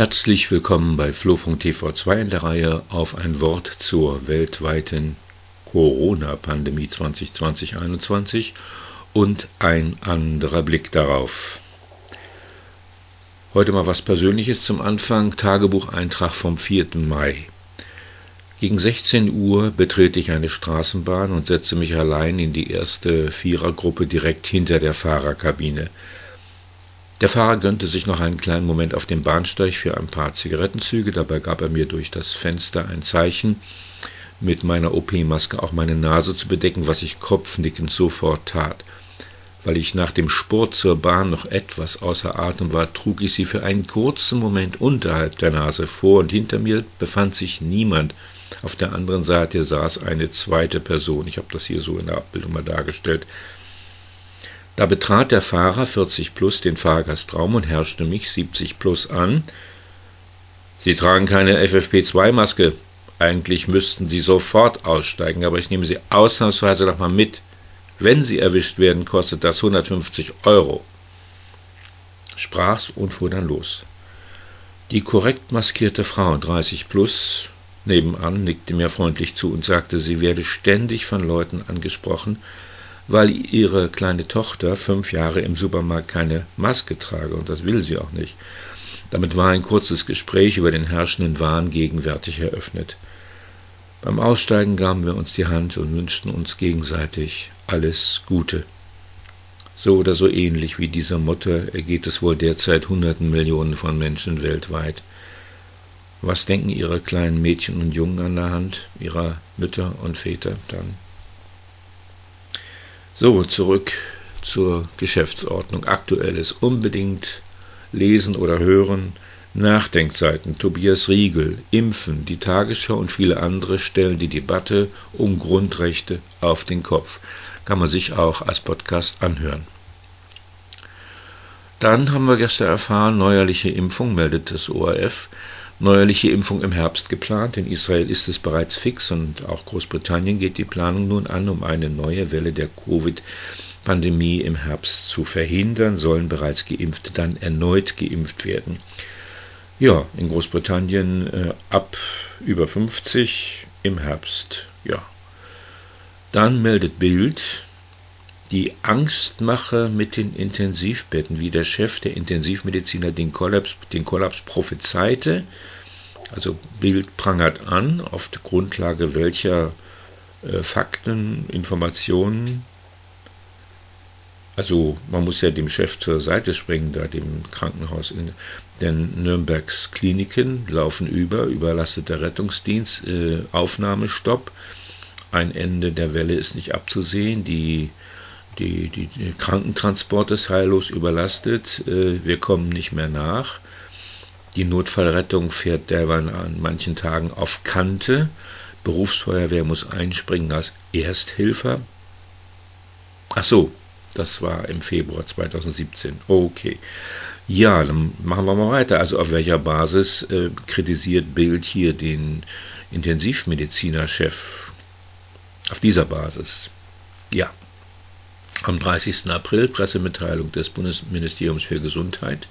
Herzlich willkommen bei Flofunk TV2 in der Reihe auf ein Wort zur weltweiten Corona-Pandemie 2020-21 und ein anderer Blick darauf. Heute mal was Persönliches zum Anfang, Tagebucheintrag vom 4. Mai. Gegen 16 Uhr betrete ich eine Straßenbahn und setze mich allein in die erste Vierergruppe direkt hinter der Fahrerkabine. Der Fahrer gönnte sich noch einen kleinen Moment auf dem Bahnsteig für ein paar Zigarettenzüge, dabei gab er mir durch das Fenster ein Zeichen, mit meiner OP-Maske auch meine Nase zu bedecken, was ich kopfnickend sofort tat. Weil ich nach dem Sport zur Bahn noch etwas außer Atem war, trug ich sie für einen kurzen Moment unterhalb der Nase vor, und hinter mir befand sich niemand. Auf der anderen Seite saß eine zweite Person. Ich habe das hier so in der Abbildung mal dargestellt. Da betrat der Fahrer 40 plus den Fahrgastraum und herrschte mich 70 plus an. Sie tragen keine FFP2-Maske. Eigentlich müssten Sie sofort aussteigen, aber ich nehme Sie ausnahmsweise doch mal mit. Wenn Sie erwischt werden, kostet das 150 Euro. Sprach's und fuhr dann los. Die korrekt maskierte Frau, 30 plus, nebenan, nickte mir freundlich zu und sagte, sie werde ständig von Leuten angesprochen, weil ihre kleine Tochter fünf Jahre im Supermarkt keine Maske trage, und das will sie auch nicht. Damit war ein kurzes Gespräch über den herrschenden Wahn gegenwärtig eröffnet. Beim Aussteigen gaben wir uns die Hand und wünschten uns gegenseitig alles Gute. So oder so ähnlich wie dieser Mutter ergeht es wohl derzeit Hunderten Millionen von Menschen weltweit. Was denken ihre kleinen Mädchen und Jungen an der Hand, ihrer Mütter und Väter dann? So, zurück zur Geschäftsordnung. Aktuelles unbedingt lesen oder hören. Nachdenkseiten, Tobias Riegel, Impfen, die Tagesschau und viele andere stellen die Debatte um Grundrechte auf den Kopf. Kann man sich auch als Podcast anhören. Dann haben wir gestern erfahren, neuerliche Impfung meldet das ORF. Neuerliche Impfung im Herbst geplant. In Israel ist es bereits fix und auch Großbritannien geht die Planung nun an, um eine neue Welle der Covid-Pandemie im Herbst zu verhindern, sollen bereits Geimpfte dann erneut geimpft werden. Ja, in Großbritannien äh, ab über 50 im Herbst, ja. Dann meldet Bild, die Angstmache mit den Intensivbetten, wie der Chef der Intensivmediziner den Kollaps, den Kollaps prophezeite. Also Bild prangert an, auf der Grundlage welcher äh, Fakten, Informationen. Also man muss ja dem Chef zur Seite springen, da dem Krankenhaus in den Nürnbergs Kliniken laufen über, überlasteter Rettungsdienst, äh, Aufnahmestopp. Ein Ende der Welle ist nicht abzusehen. Die die, die, die Krankentransport ist heillos überlastet, äh, wir kommen nicht mehr nach. Die Notfallrettung fährt derweil an manchen Tagen auf Kante. Berufsfeuerwehr muss einspringen als Ersthelfer. Ach so, das war im Februar 2017. Okay. Ja, dann machen wir mal weiter. Also auf welcher Basis äh, kritisiert Bild hier den Intensivmedizinerchef? Auf dieser Basis. Ja. Am 30. April Pressemitteilung des Bundesministeriums für Gesundheit.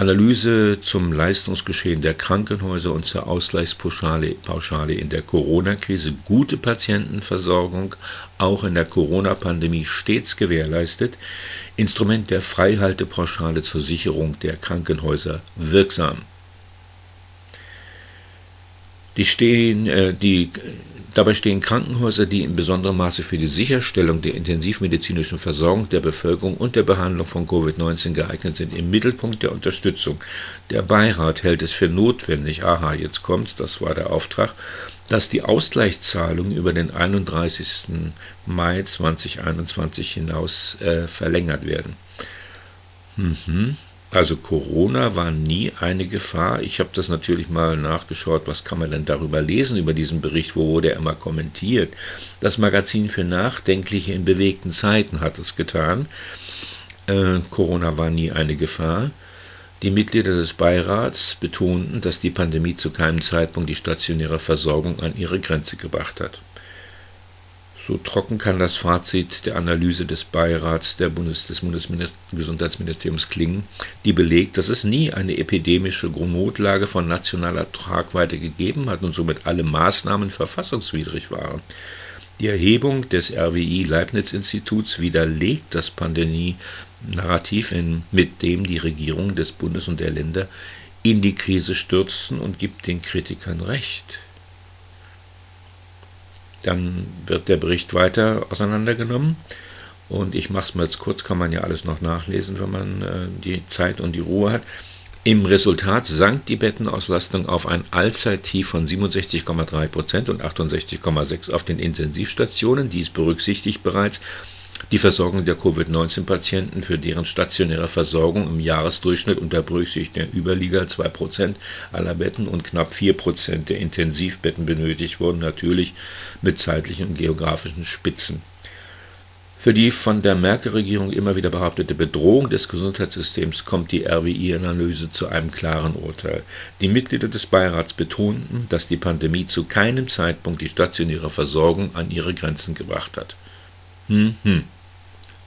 Analyse zum Leistungsgeschehen der Krankenhäuser und zur Ausgleichspauschale Pauschale in der Corona-Krise. Gute Patientenversorgung auch in der Corona-Pandemie stets gewährleistet. Instrument der Freihaltepauschale zur Sicherung der Krankenhäuser wirksam. Die, stehen, äh, die Dabei stehen Krankenhäuser, die in besonderem Maße für die Sicherstellung der intensivmedizinischen Versorgung der Bevölkerung und der Behandlung von Covid-19 geeignet sind, im Mittelpunkt der Unterstützung. Der Beirat hält es für notwendig, aha, jetzt kommt's, das war der Auftrag, dass die Ausgleichszahlungen über den 31. Mai 2021 hinaus äh, verlängert werden. Mhm. Also Corona war nie eine Gefahr. Ich habe das natürlich mal nachgeschaut, was kann man denn darüber lesen, über diesen Bericht, wo wurde er immer kommentiert. Das Magazin für Nachdenkliche in bewegten Zeiten hat es getan. Äh, Corona war nie eine Gefahr. Die Mitglieder des Beirats betonten, dass die Pandemie zu keinem Zeitpunkt die stationäre Versorgung an ihre Grenze gebracht hat. So trocken kann das Fazit der Analyse des Beirats Bundes des Bundesgesundheitsministeriums klingen, die belegt, dass es nie eine epidemische Notlage von nationaler Tragweite gegeben hat und somit alle Maßnahmen verfassungswidrig waren. Die Erhebung des RWI Leibniz Instituts widerlegt das Pandemie-Narrativ, mit dem die Regierungen des Bundes und der Länder in die Krise stürzten und gibt den Kritikern recht. Dann wird der Bericht weiter auseinandergenommen. Und ich mache es mal jetzt kurz, kann man ja alles noch nachlesen, wenn man äh, die Zeit und die Ruhe hat. Im Resultat sank die Bettenauslastung auf ein Allzeittief von 67,3 Prozent und 68,6 auf den Intensivstationen. Dies berücksichtigt bereits die Versorgung der Covid-19-Patienten, für deren stationäre Versorgung im Jahresdurchschnitt unter Berücksichtigung der Überlieger 2% aller Betten und knapp 4% der Intensivbetten benötigt wurden, natürlich mit zeitlichen und geografischen Spitzen. Für die von der Merkel-Regierung immer wieder behauptete Bedrohung des Gesundheitssystems kommt die RWI-Analyse zu einem klaren Urteil. Die Mitglieder des Beirats betonten, dass die Pandemie zu keinem Zeitpunkt die stationäre Versorgung an ihre Grenzen gebracht hat. Hm, hm.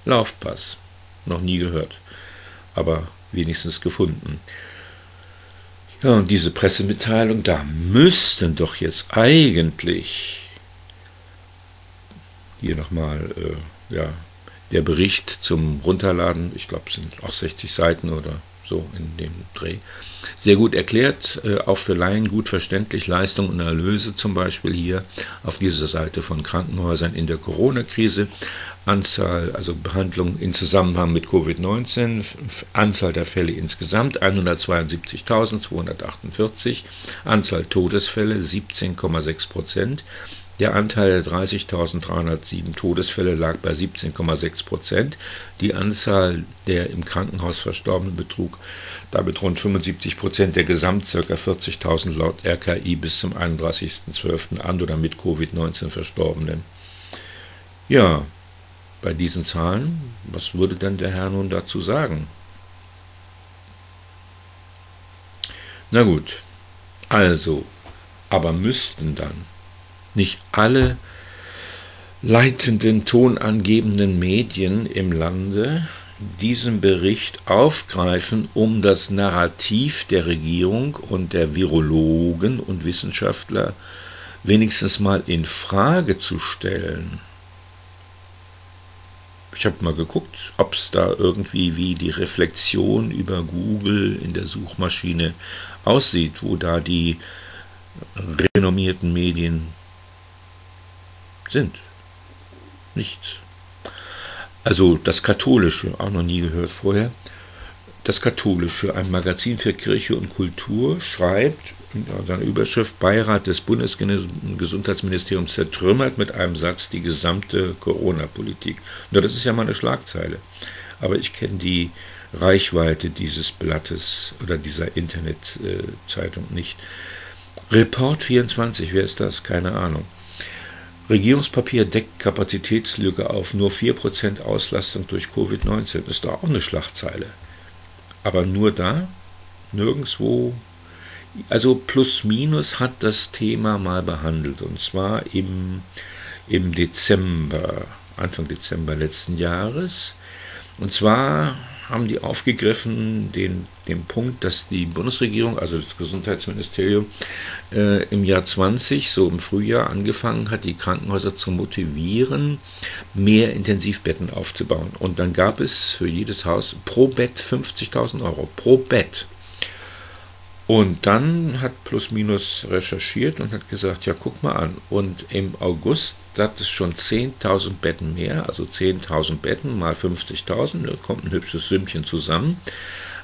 Laufpass. Noch nie gehört. Aber wenigstens gefunden. Ja, und diese Pressemitteilung, da müssten doch jetzt eigentlich hier nochmal, äh, ja, der Bericht zum Runterladen, ich glaube, es sind auch 60 Seiten oder so in dem Dreh. Sehr gut erklärt, äh, auch für Laien gut verständlich, Leistung und Erlöse zum Beispiel hier auf dieser Seite von Krankenhäusern in der Corona-Krise. Anzahl, also Behandlung in Zusammenhang mit Covid-19, Anzahl der Fälle insgesamt 172.248, Anzahl Todesfälle 17,6 Prozent. Der Anteil der 30.307 Todesfälle lag bei 17,6 Prozent. Die Anzahl der im Krankenhaus Verstorbenen betrug damit rund 75 Prozent der gesamt ca. 40.000 laut RKI bis zum 31.12. an oder mit Covid-19 Verstorbenen. Ja, bei diesen Zahlen, was würde denn der Herr nun dazu sagen? Na gut, also, aber müssten dann nicht alle leitenden tonangebenden Medien im Lande diesen Bericht aufgreifen, um das Narrativ der Regierung und der Virologen und Wissenschaftler wenigstens mal in Frage zu stellen. Ich habe mal geguckt, ob es da irgendwie wie die Reflexion über Google in der Suchmaschine aussieht, wo da die renommierten Medien sind. Nichts. Also das Katholische, auch noch nie gehört vorher. Das Katholische, ein Magazin für Kirche und Kultur, schreibt in seiner Überschrift Beirat des Bundesgesundheitsministeriums zertrümmert mit einem Satz die gesamte Corona-Politik. Na, das ist ja mal eine Schlagzeile. Aber ich kenne die Reichweite dieses Blattes oder dieser Internetzeitung nicht. Report 24, wer ist das? Keine Ahnung. Regierungspapier deckt Kapazitätslücke auf, nur 4% Auslastung durch Covid-19. Ist doch auch eine Schlagzeile. Aber nur da, nirgendwo. Also plus minus hat das Thema mal behandelt. Und zwar im, im Dezember, Anfang Dezember letzten Jahres. Und zwar haben die aufgegriffen den, den Punkt, dass die Bundesregierung, also das Gesundheitsministerium, äh, im Jahr 20, so im Frühjahr, angefangen hat, die Krankenhäuser zu motivieren, mehr Intensivbetten aufzubauen. Und dann gab es für jedes Haus pro Bett 50.000 Euro. Pro Bett. Und dann hat Plus Minus recherchiert und hat gesagt, ja, guck mal an. Und im August hat es schon 10.000 Betten mehr, also 10.000 Betten mal 50.000, da kommt ein hübsches Sümmchen zusammen.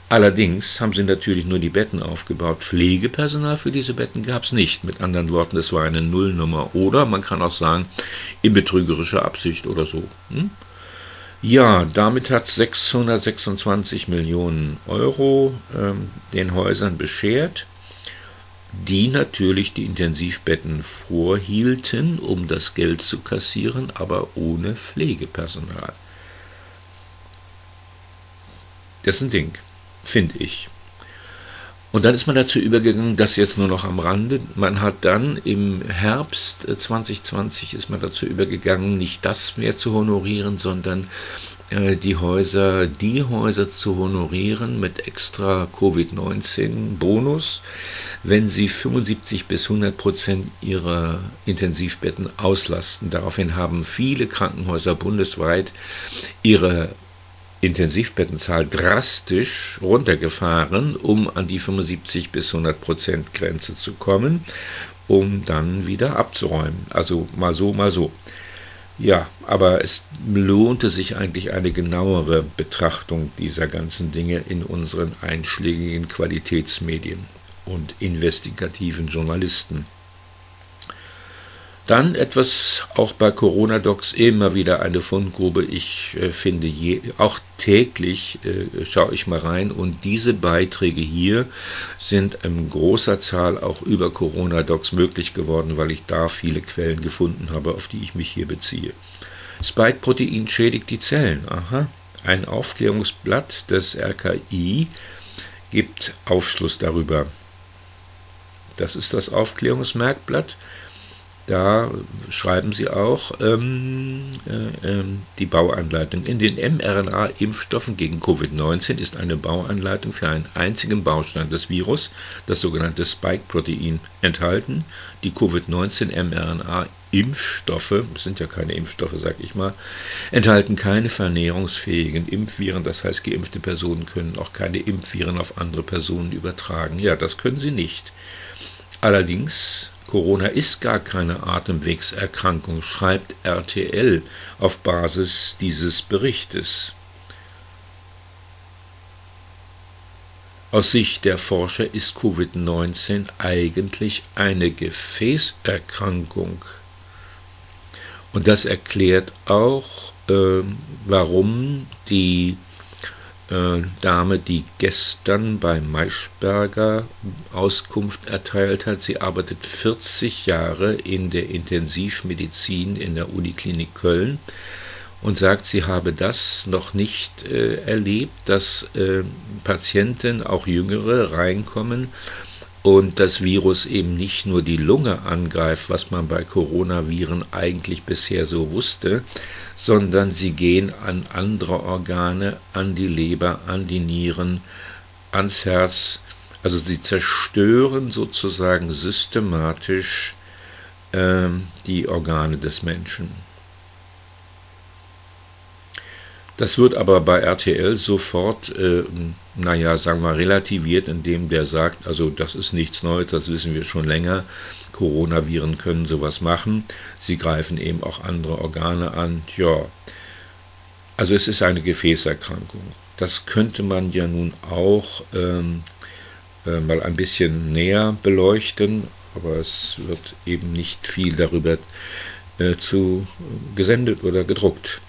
Allerdings haben sie natürlich nur die Betten aufgebaut. Pflegepersonal für diese Betten gab es nicht. Mit anderen Worten, es war eine Nullnummer. Oder man kann auch sagen, in betrügerischer Absicht oder so. Hm? Ja, damit hat 626 Millionen Euro ähm, den Häusern beschert, die natürlich die Intensivbetten vorhielten, um das Geld zu kassieren, aber ohne Pflegepersonal. Das ist ein Ding, finde ich. Und dann ist man dazu übergegangen, das jetzt nur noch am Rande. Man hat dann im Herbst 2020 ist man dazu übergegangen, nicht das mehr zu honorieren, sondern äh, die Häuser, die Häuser zu honorieren mit extra Covid-19-Bonus, wenn sie 75 bis 100 Prozent ihrer Intensivbetten auslasten. Daraufhin haben viele Krankenhäuser bundesweit ihre Intensivbettenzahl drastisch runtergefahren, um an die 75 bis 100 Prozent Grenze zu kommen, um dann wieder abzuräumen. Also mal so, mal so. Ja, aber es lohnte sich eigentlich eine genauere Betrachtung dieser ganzen Dinge in unseren einschlägigen Qualitätsmedien und investigativen Journalisten. Dann etwas auch bei Corona Docs immer wieder eine Fundgrube. Ich äh, finde je, auch täglich äh, schaue ich mal rein und diese Beiträge hier sind in großer Zahl auch über Corona Docs möglich geworden, weil ich da viele Quellen gefunden habe, auf die ich mich hier beziehe. Spike-Protein schädigt die Zellen. Aha. Ein Aufklärungsblatt des RKI gibt Aufschluss darüber. Das ist das Aufklärungsmerkblatt. Da schreiben sie auch ähm, äh, äh, die Bauanleitung. In den mRNA-Impfstoffen gegen Covid-19 ist eine Bauanleitung für einen einzigen Baustein des Virus, das sogenannte Spike-Protein, enthalten. Die Covid-19-mRNA-Impfstoffe, sind ja keine Impfstoffe, sag ich mal, enthalten keine vernährungsfähigen Impfviren. Das heißt, geimpfte Personen können auch keine Impfviren auf andere Personen übertragen. Ja, das können sie nicht. Allerdings Corona ist gar keine Atemwegserkrankung, schreibt RTL auf Basis dieses Berichtes. Aus Sicht der Forscher ist Covid-19 eigentlich eine Gefäßerkrankung. Und das erklärt auch, äh, warum die Dame, die gestern bei Maischberger Auskunft erteilt hat. Sie arbeitet 40 Jahre in der Intensivmedizin in der Uniklinik Köln und sagt, sie habe das noch nicht äh, erlebt, dass äh, Patienten, auch jüngere, reinkommen und das Virus eben nicht nur die Lunge angreift, was man bei Coronaviren eigentlich bisher so wusste, sondern sie gehen an andere Organe, an die Leber, an die Nieren, ans Herz. Also sie zerstören sozusagen systematisch äh, die Organe des Menschen. Das wird aber bei RTL sofort, äh, naja, sagen wir, relativiert, indem der sagt, also das ist nichts Neues, das wissen wir schon länger. Coronaviren können sowas machen. Sie greifen eben auch andere Organe an. Ja, also es ist eine Gefäßerkrankung. Das könnte man ja nun auch ähm, äh, mal ein bisschen näher beleuchten, aber es wird eben nicht viel darüber äh, zu gesendet oder gedruckt.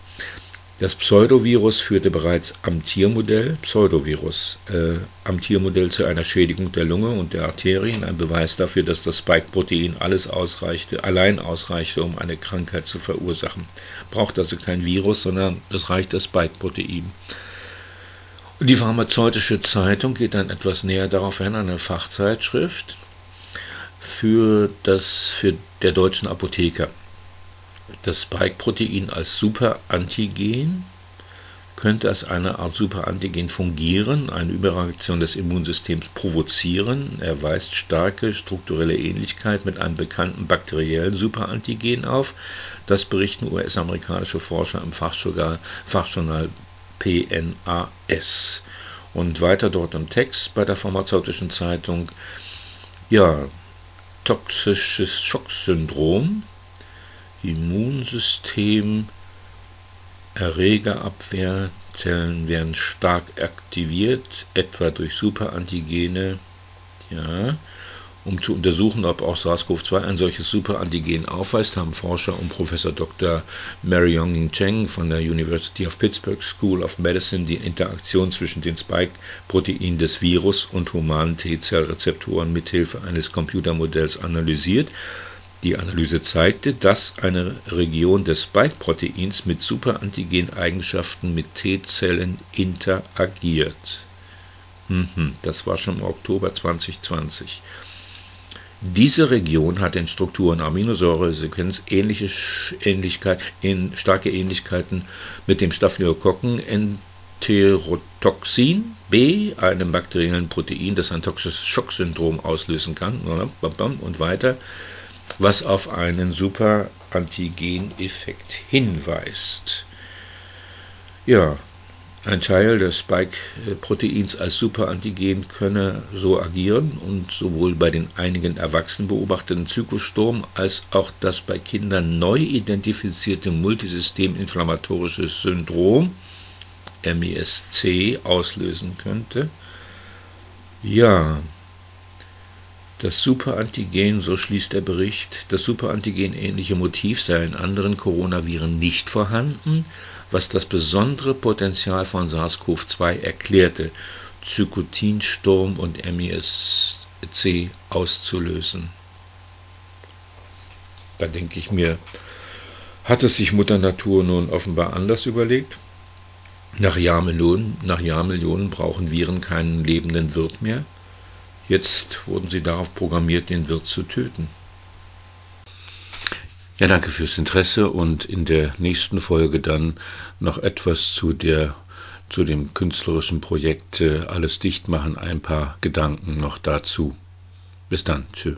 Das Pseudovirus führte bereits am Tiermodell, Pseudovirus, äh, am Tiermodell zu einer Schädigung der Lunge und der Arterien, ein Beweis dafür, dass das Spike-Protein alles ausreichte, allein ausreichte, um eine Krankheit zu verursachen. Braucht also kein Virus, sondern es reicht das Spike-Protein. Die pharmazeutische Zeitung geht dann etwas näher darauf hin, eine Fachzeitschrift für, das, für der deutschen Apotheker das Spike-Protein als Superantigen könnte als eine Art Superantigen fungieren, eine Überreaktion des Immunsystems provozieren. Er weist starke strukturelle Ähnlichkeit mit einem bekannten bakteriellen Superantigen auf. Das berichten US-amerikanische Forscher im Fachjournal, Fachjournal PNAS. Und weiter dort im Text bei der pharmazeutischen Zeitung, ja, toxisches Schocksyndrom Immunsystem, Erregerabwehrzellen werden stark aktiviert, etwa durch Superantigene, ja, um zu untersuchen, ob auch SARS-CoV-2 ein solches Superantigen aufweist, haben Forscher um Professor Dr. Mary Yonging Cheng von der University of Pittsburgh School of Medicine die Interaktion zwischen den Spike-Proteinen des Virus und humanen T-Zellrezeptoren mithilfe eines Computermodells analysiert die Analyse zeigte, dass eine Region des Spike-Proteins mit Superantigen-Eigenschaften mit T-Zellen interagiert. Mhm, das war schon im Oktober 2020. Diese Region hat in Struktur- und Aminosäuresequenz ähnliche Ähnlichkeit, in, starke Ähnlichkeiten mit dem Staphylokokken Enterotoxin B, einem bakteriellen Protein, das ein toxisches Schocksyndrom auslösen kann und weiter, was auf einen Superantigeneffekt hinweist. Ja, ein Teil des Spike-Proteins als Superantigen könne so agieren und sowohl bei den einigen Erwachsenen beobachteten Zykosturm als auch das bei Kindern neu identifizierte multisysteminflammatorische Syndrom MESC auslösen könnte. Ja, das Superantigen, so schließt der Bericht, das Superantigen-ähnliche Motiv sei in anderen Coronaviren nicht vorhanden, was das besondere Potenzial von SARS-CoV-2 erklärte, Zykotinsturm und MESC auszulösen. Da denke ich mir, hat es sich Mutter Natur nun offenbar anders überlegt? Nach Jahrmillionen, nach Jahrmillionen brauchen Viren keinen lebenden Wirt mehr. Jetzt wurden sie darauf programmiert, den Wirt zu töten. Ja, danke fürs Interesse und in der nächsten Folge dann noch etwas zu der zu dem künstlerischen Projekt äh, Alles dicht machen, ein paar Gedanken noch dazu. Bis dann, tschüss.